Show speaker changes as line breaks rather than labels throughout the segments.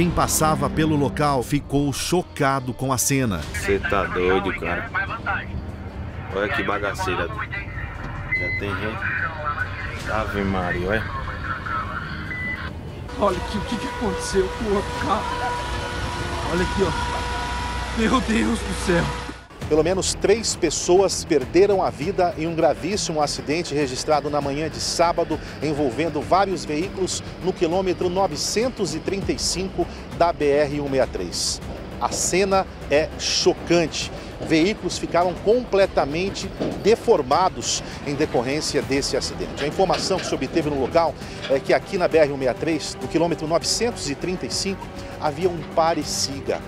Quem passava pelo local ficou chocado com a cena.
Você tá doido, cara. Olha que bagaceira. Já tem gente. Ave Maria, olha.
Olha aqui o que, que aconteceu com o outro carro. Olha aqui, ó. Meu Deus do céu.
Pelo menos três pessoas perderam a vida em um gravíssimo acidente registrado na manhã de sábado, envolvendo vários veículos no quilômetro 935 da BR-163. A cena é chocante. Veículos ficaram completamente deformados em decorrência desse acidente. A informação que se obteve no local é que aqui na BR-163, no quilômetro 935, havia um pare-siga.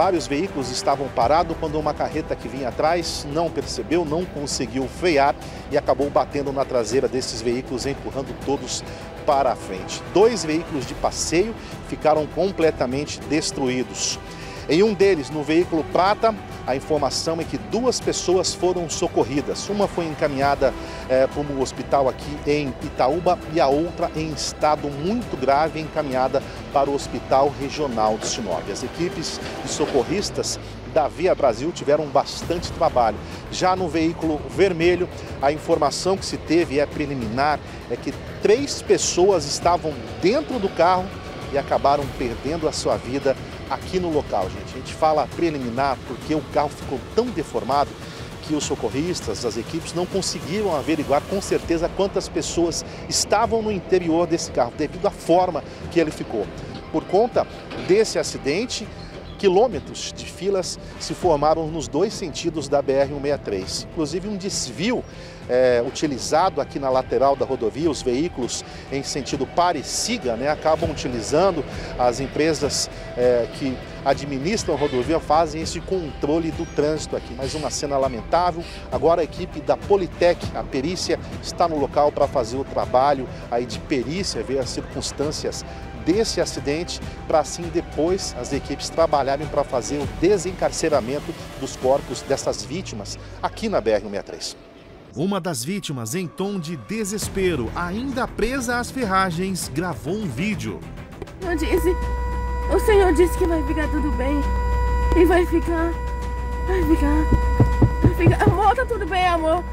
Vários veículos estavam parados quando uma carreta que vinha atrás não percebeu, não conseguiu frear e acabou batendo na traseira desses veículos, empurrando todos para a frente. Dois veículos de passeio ficaram completamente destruídos. Em um deles, no veículo prata, a informação é que duas pessoas foram socorridas. Uma foi encaminhada é, para um hospital aqui em Itaúba e a outra em estado muito grave, encaminhada para o Hospital Regional de Sinop. As equipes de socorristas da Via Brasil tiveram bastante trabalho. Já no veículo vermelho, a informação que se teve é preliminar, é que três pessoas estavam dentro do carro e acabaram perdendo a sua vida aqui no local, gente. A gente fala preliminar porque o carro ficou tão deformado que os socorristas, as equipes não conseguiram averiguar com certeza quantas pessoas estavam no interior desse carro, devido à forma que ele ficou. Por conta desse acidente, quilômetros de filas se formaram nos dois sentidos da BR-163. Inclusive um desvio é, utilizado aqui na lateral da rodovia, os veículos em sentido pare-siga né, acabam utilizando, as empresas é, que administram a rodovia fazem esse controle do trânsito aqui. Mais uma cena lamentável. Agora a equipe da Politec, a perícia, está no local para fazer o trabalho aí de perícia, ver as circunstâncias desse acidente, para assim depois as equipes trabalharem para fazer o desencarceramento dos corpos dessas vítimas aqui na BR-163.
Uma das vítimas, em tom de desespero, ainda presa às ferragens, gravou um vídeo.
Eu disse, o senhor disse que vai ficar tudo bem. E vai ficar, vai ficar, vai ficar. Amor, tá tudo bem, amor.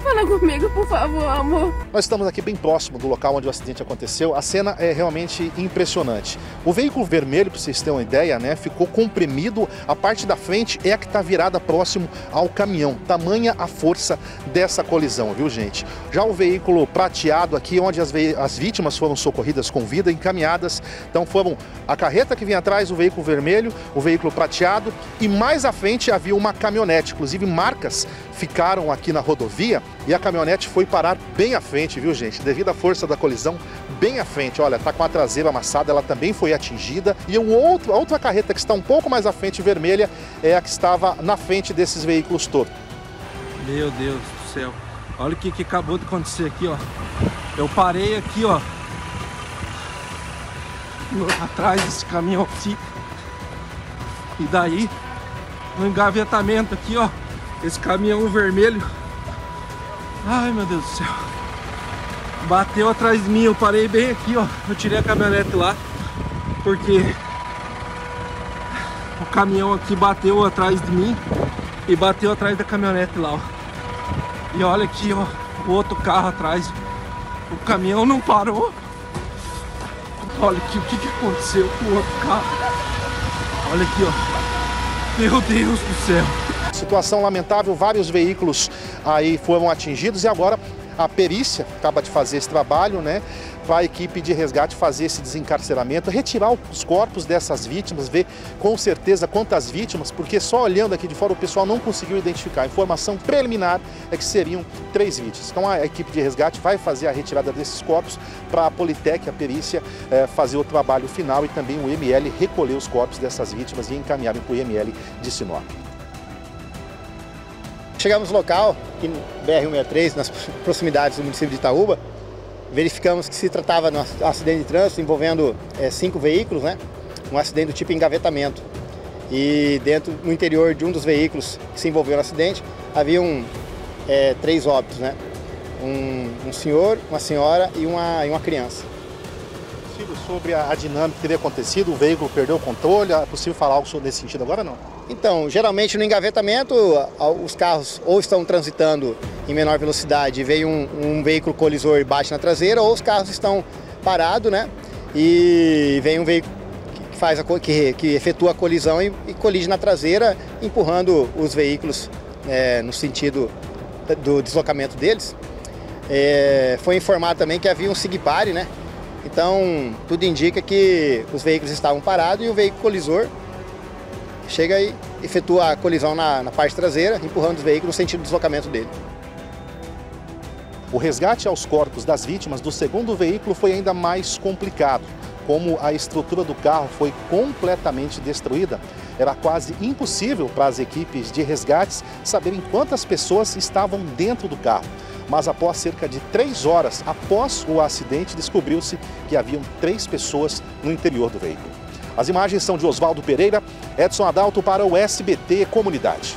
Fala comigo, por favor, amor.
Nós estamos aqui bem próximo do local onde o acidente aconteceu. A cena é realmente impressionante. O veículo vermelho, para vocês terem uma ideia, né, ficou comprimido. A parte da frente é a que está virada próximo ao caminhão. Tamanha a força dessa colisão, viu, gente? Já o veículo prateado aqui, onde as, as vítimas foram socorridas com vida, encaminhadas. Então foram a carreta que vinha atrás, o veículo vermelho, o veículo prateado e mais à frente havia uma caminhonete. Inclusive marcas ficaram aqui na rodovia e a caminhonete foi parar bem à frente, viu gente? Devido à força da colisão, bem à frente. Olha, tá com a traseira amassada, ela também foi atingida. E o outro, a outra carreta que está um pouco mais à frente, vermelha, é a que estava na frente desses veículos todos.
Meu Deus do céu. Olha o que, que acabou de acontecer aqui, ó. Eu parei aqui, ó. Atrás desse caminhão aqui. E daí, no engavetamento aqui, ó. Esse caminhão vermelho. Ai, meu Deus do céu. Bateu atrás de mim, eu parei bem aqui, ó. Eu tirei a caminhonete lá. Porque o caminhão aqui bateu atrás de mim e bateu atrás da caminhonete lá, ó. E olha aqui, ó, o outro carro atrás. O caminhão não parou. Olha aqui o que, que aconteceu com o outro carro. Olha aqui, ó. Meu Deus do céu.
Situação lamentável, vários veículos aí foram atingidos e agora a perícia acaba de fazer esse trabalho, né? Para a equipe de resgate fazer esse desencarceramento, retirar os corpos dessas vítimas, ver com certeza quantas vítimas, porque só olhando aqui de fora o pessoal não conseguiu identificar. A informação preliminar é que seriam três vítimas. Então a equipe de resgate vai fazer a retirada desses corpos para a Politec, a perícia, é, fazer o trabalho final e também o ML recolher os corpos dessas vítimas e encaminharem para o IML de Sinop.
Chegamos no local, aqui no BR-163, nas proximidades do município de Itaúba, verificamos que se tratava de um acidente de trânsito envolvendo é, cinco veículos, né? um acidente do tipo engavetamento. E dentro, no interior de um dos veículos que se envolveu no acidente, haviam é, três óbitos, né? Um, um, senhor, uma senhora e uma, e uma criança.
sobre a, a, dinâmica que teria acontecido? O veículo perdeu o controle? É possível falar algo nesse sentido agora não?
Então, geralmente no engavetamento, os carros ou estão transitando em menor velocidade e veio um, um veículo colisor e bate na traseira, ou os carros estão parados, né? E vem um veículo que, faz a, que, que efetua a colisão e, e colide na traseira, empurrando os veículos é, no sentido do deslocamento deles. É, foi informado também que havia um SIGPARE, né? Então, tudo indica que os veículos estavam parados e o veículo colisor chega e efetua a colisão na, na parte traseira, empurrando os veículos no sentido do deslocamento dele.
O resgate aos corpos das vítimas do segundo veículo foi ainda mais complicado. Como a estrutura do carro foi completamente destruída, era quase impossível para as equipes de resgates saberem quantas pessoas estavam dentro do carro. Mas após cerca de três horas após o acidente, descobriu-se que haviam três pessoas no interior do veículo. As imagens são de Oswaldo Pereira, Edson Adalto para o SBT Comunidade.